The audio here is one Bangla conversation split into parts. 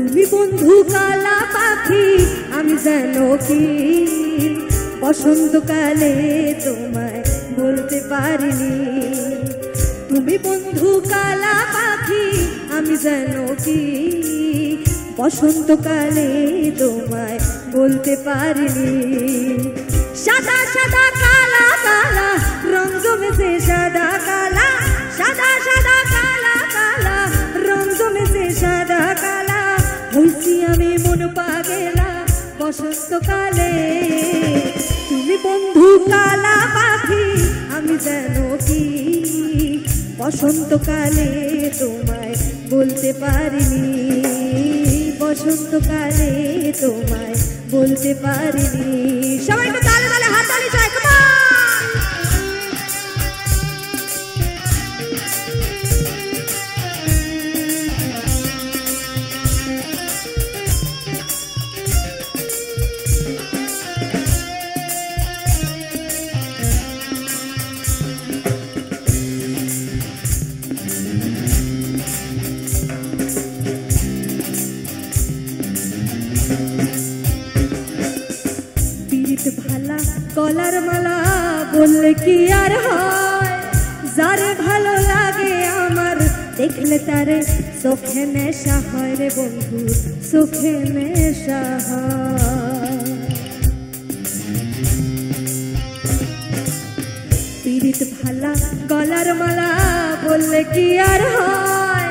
তুমি বন্ধু কালা পাখি, আমি যেন কি? বসন্তকালে তোমায় বলতে পারিনি। তুমি বন্ধু কালা পাখি, আমি যেন কি? বসন্তকালে তোমায় বলতে পারিনি। সাদা সাদা কালা কালা, রং জমেছে সাদা বসন্তকালে তুমি বন্ধু কালা পাখি আমি যেন কি? বসন্তকালে তোমায় বলতে পারিনি, বসন্তকালে তোমায় বলতে পারিনি। সবাই পীড়িত ভালা কলার মালা বললে কি আর হয়? যারে ভালো লাগে আমার, দেখলে তারে চোখে নেশা হয় রে বন্ধু, চোখে নেশা হয়। পীড়িত ভালা গলার মালা বললে কি আর হয়?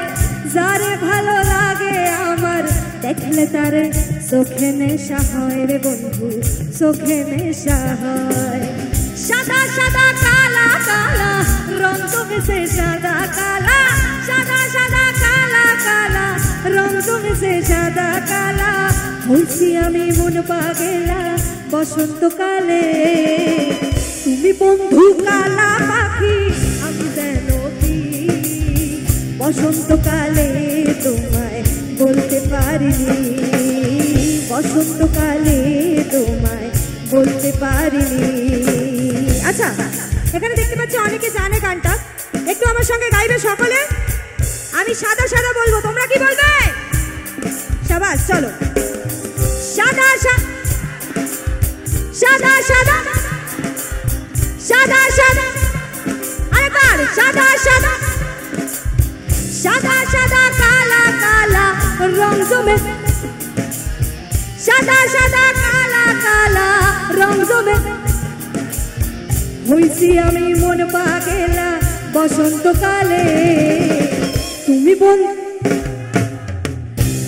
যারে ভালো লাগে আমার, দেখলে তারে চোখে নেশা হয় রে বন্ধু, চোখে নেশা হয়। সাদা সাদা, কালা কালা, রং জমেছে সাদা, কালা। সাদা সাদা, কালা কালা, রং জমেছে সাদা, কালা। হইছি আমি মন পাগেলা, বসন্তকালে। তুমি বন্ধু কালা পাখি, আমি যেন কি? বসন্তকালে তোমায় বলতে পারিনি। বসন্তকালে তোমায় বলতে পারিনি। আচ্ছা এখানে দেখতে পাচ্ছি অনেকে জানে গানটা। একটু আমার সঙ্গে গাইবে সকলে? আমি সাদা সাদা বলব, তোমরা কি বলবে? সাবাস, চলো। সাদা সাদা সাদা। সাদা সাদা। আরেকবার সাদা সাদা। সাদা সাদা, কালা কালা রং জমে হইছি আমি মন পাগেলা, বসন্তকালে। তুমি বল,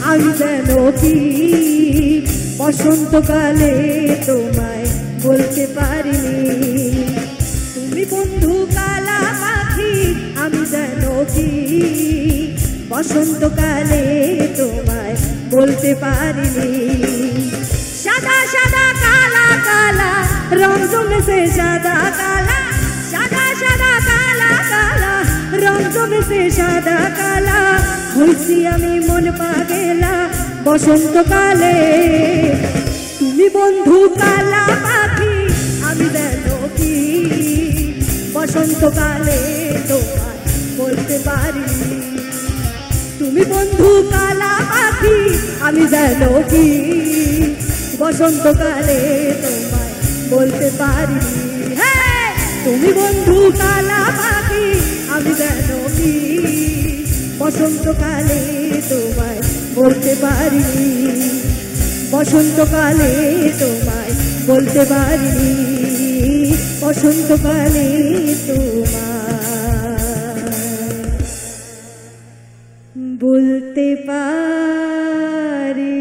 আমি যেন কি? বসন্তকালে তোমায় বলতে পারিনি। তুমি বন্ধু কালা পাখি, আমি যেন কি? বসন্তকালে তোমায় বলতে পারিনি। রং জমেছে সাদা কালা, সাদা সাদা কালা কালা। রং জমেছে সাদা কালা, হয়েছি আমি মন পাগেলা। বসন্তকালে তুমি বন্ধু কালা পাখি, আমি যেন কি? বসন্তকালে তোমায় বলতে পারি। তুমি বন্ধু কালা পাখি, আমি যেন কি? বসন্তকালে তোমায় বলতে পারি। হ্যাঁ তুমি বন্ধু কালা পাখি আমি যেন কি? বসন্তকালে তোমায় বলতে পারি। বসন্তকালে তোমায় বলতে পারি। বসন্তকালে তোমায় বলতে পারি।